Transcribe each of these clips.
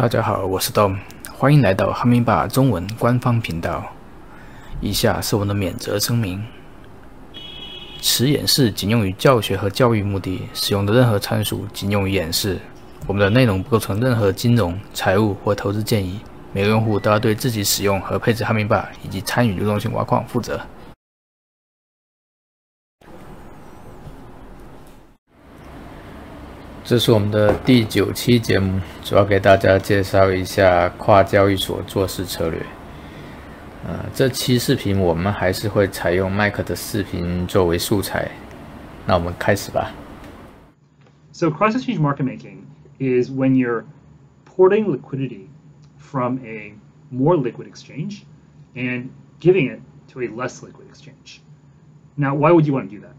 大家好，我是 Dom，欢迎来到哈密巴中文官方频道。以下是我们的免责声明：此演示仅用于教学和教育目的，使用的任何参数仅用于演示。我们的内容不构成任何金融、财务或投资建议。每个用户都要对自己使用和配置哈密巴以及参与流动性挖矿负责。这是我们的第九期节目，主要给大家介绍一下跨交易所做市策略。呃，这期视频我们还是会采用麦克的视频作为素材。那我们开始吧。So cross-exchange market making is when you're porting liquidity from a more liquid exchange and giving it to a less liquid exchange. Now, why would you want to do that?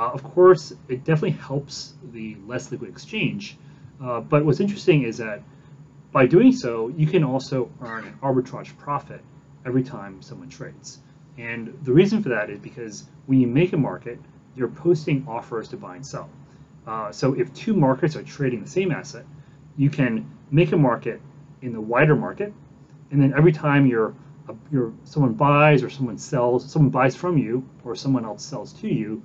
Uh, of course, it definitely helps the less liquid exchange, uh, but what's interesting is that by doing so, you can also earn an arbitrage profit every time someone trades. And the reason for that is because when you make a market, you're posting offers to buy and sell. Uh, so if two markets are trading the same asset, you can make a market in the wider market, and then every time you're, you're someone buys or someone sells, someone buys from you or someone else sells to you,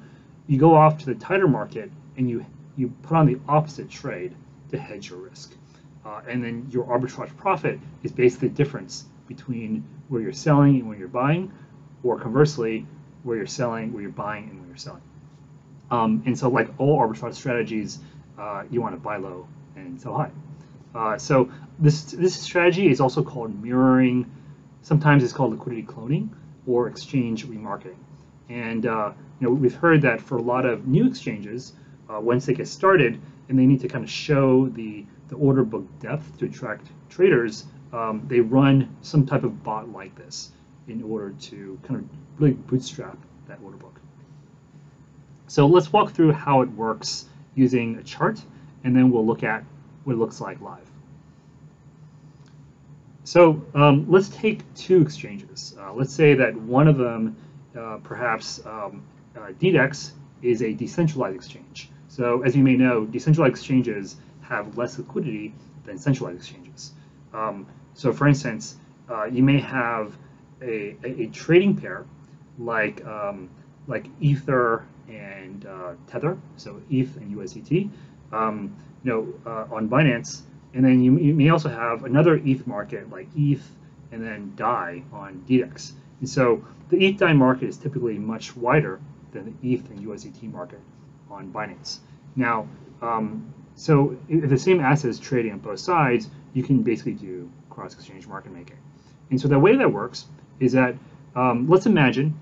you go off to the tighter market and you, you put on the opposite trade to hedge your risk. Uh, and then your arbitrage profit is basically the difference between where you're selling and where you're buying, or conversely, where you're selling, where you're buying, and where you're selling. Um, and so, like all arbitrage strategies, uh, you want to buy low and sell high. Uh, so this this strategy is also called mirroring. Sometimes it's called liquidity cloning or exchange remarketing. And uh, you know, we've heard that for a lot of new exchanges, uh, once they get started and they need to kind of show the, the order book depth to attract traders, um, they run some type of bot like this in order to kind of really bootstrap that order book. So let's walk through how it works using a chart, and then we'll look at what it looks like live. So um, let's take two exchanges. Uh, let's say that one of them uh, perhaps um, uh, DDEX is a decentralized exchange. So as you may know, decentralized exchanges have less liquidity than centralized exchanges. Um, so for instance, uh, you may have a, a, a, trading pair like um, like Ether and uh, Tether, so ETH and USDT, um, you know, uh, on Binance, and then you, you, may also have another ETH market like ETH and then DAI on DDEX. And so the ETH DAI market is typically much wider than the ETH and USDT market on Binance. Now, um, so if the same asset is trading on both sides, you can basically do cross-exchange market making. And so the way that works is that um, let's imagine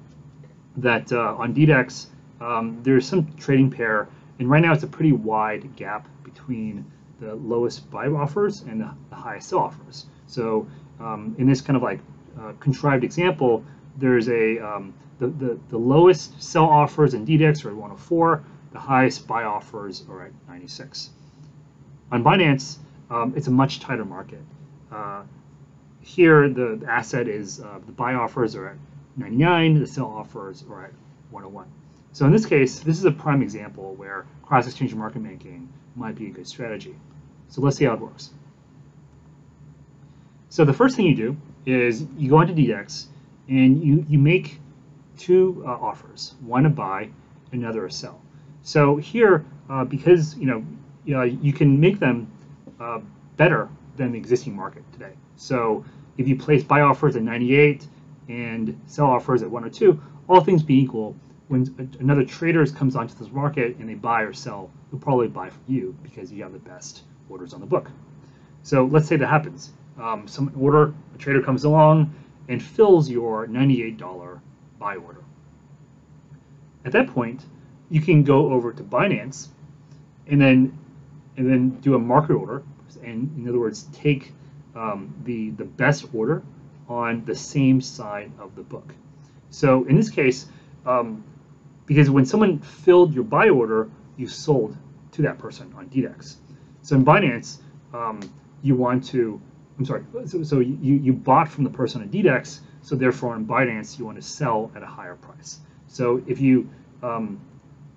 that uh, on DDEX, um, there's some trading pair, and right now it's a pretty wide gap between the lowest buy offers and the, highest sell offers. So um, in this kind of like uh, contrived example, there's a um, the, the, the lowest sell offers in DDEX are at 104, the highest buy offers are at 96. On Binance, um, it's a much tighter market. Uh, here, the, the, asset is uh, the buy offers are at 99, the sell offers are at 101. So in this case, this is a prime example where cross-exchange market making might be a good strategy. So let's see how it works. So the first thing you do is you go into DDEX and you, you make two uh, offers, one a buy, another a sell. So here, uh, because you know, you, know, you can make them uh, better than the existing market today. So if you place buy offers at 98 and sell offers at 102, all things being equal, when another trader comes onto this market and they buy or sell, they'll probably buy from you because you have the best orders on the book. So let's say that happens. Um, some order, a trader comes along and fills your $98 buy order. At that point, you can go over to Binance and then and then do a market order, and in other words, take um, the the best order on the same side of the book. So in this case, um, because when someone filled your buy order, you sold to that person on DDEX. So in Binance, um, you want to, I'm sorry, so, so you, you bought from the person on DDEX, so therefore on Binance, you want to sell at a higher price. So if you, um,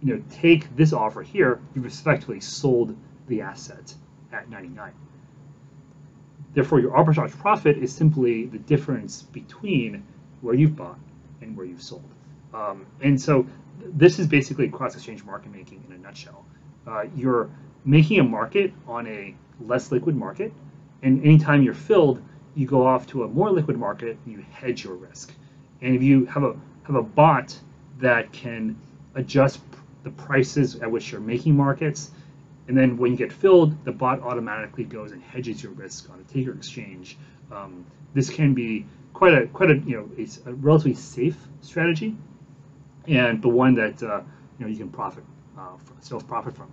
you know, take this offer here, you've effectively sold the asset at 99. therefore, your arbitrage profit is simply the difference between where you've bought and where you've sold. Um, and so this is basically cross-exchange market making in a nutshell. Uh, you're making a market on a less liquid market, and anytime you're filled, you go off to a more liquid market and you hedge your risk. And if you have a have a bot that can adjust the prices at which you're making markets, and then when you get filled, the bot automatically goes and hedges your risk on a taker exchange. Um, this can be quite a quite a you know it's a relatively safe strategy, and the one that uh, you know you can profit uh, still profit from.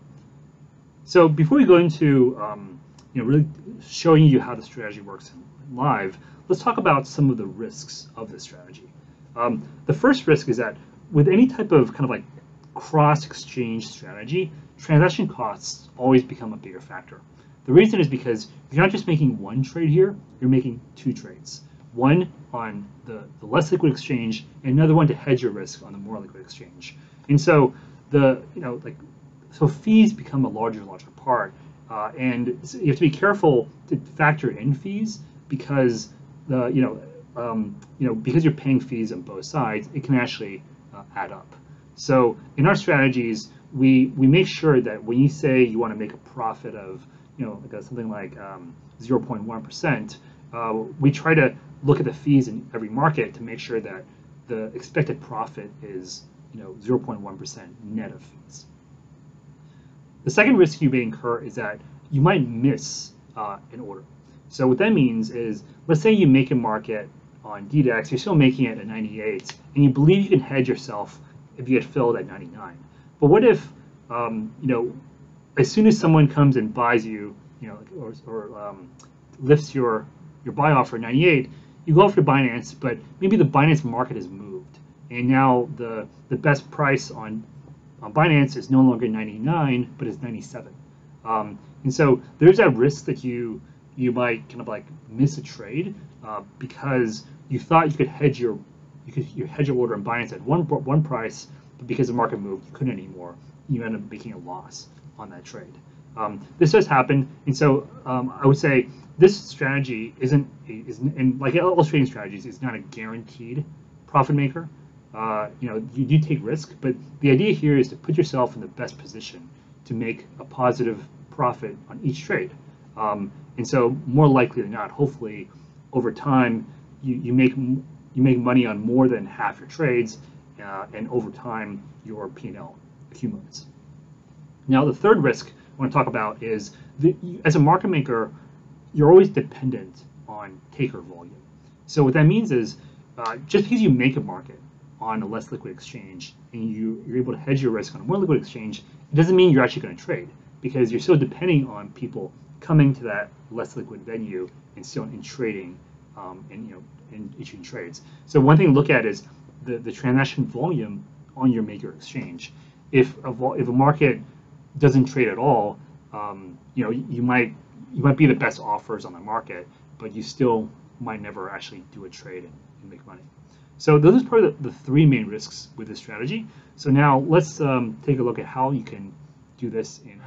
So before we go into um, you know really showing you how the strategy works live, let's talk about some of the risks of this strategy. Um, the first risk is that with any type of kind of like cross exchange strategy, transaction costs always become a bigger factor. The reason is because you're not just making one trade here, you're making two trades. One on the, the less liquid exchange and another one to hedge your risk on the more liquid exchange. And so the, you know, like, so fees become a larger and larger part. Uh, and you have to be careful to factor in fees because the, you know, um, you know, because you're paying fees on both sides, it can actually uh, add up. So in our strategies, we we make sure that when you say you want to make a profit of, you know, like something like 0.1%, um, uh, we try to look at the fees in every market to make sure that the expected profit is, you know, 0.1% net of fees. The second risk you may incur is that you might miss uh, an order. So what that means is, let's say you make a market on DDEX, you're still making it at 98, and you believe you can hedge yourself if you get filled at 99. But what if, um, you know, as soon as someone comes and buys you, you know, or, or um, lifts your your buy offer at 98, you go off to Binance, but maybe the Binance market has moved, and now the the best price on on Binance is no longer 99, but it's 97. Um, and so there's that risk that you you might kind of like miss a trade uh, because you thought you could hedge your you could you hedge your order and Binance at one one price, but because the market moved, you couldn't anymore. You end up making a loss on that trade. Um, this does happen, and so um, I would say this strategy isn't is and like all trading strategies is not a guaranteed profit maker. Uh, you know, you do take risk, but the idea here is to put yourself in the best position to make a positive profit on each trade. Um, and so, more likely than not, hopefully, over time, you, you make you make money on more than half your trades, uh, and over time, your P&L accumulates. Now, the third risk I want to talk about is that as a market maker, you're always dependent on taker volume. So what that means is uh, just because you make a market on a less liquid exchange and you, you're able to hedge your risk on a more liquid exchange, it doesn't mean you're actually going to trade because you're still depending on people coming to that less liquid venue and still in trading um, and you know in issuing trades. So one thing to look at is the, the transaction volume on your maker exchange. If a, if a market doesn't trade at all, um, you know you might you might be the best offers on the market, but you still might never actually do a trade and, and make money. So those are probably the, the, three main risks with this strategy. So now let's um, take a look at how you can do this in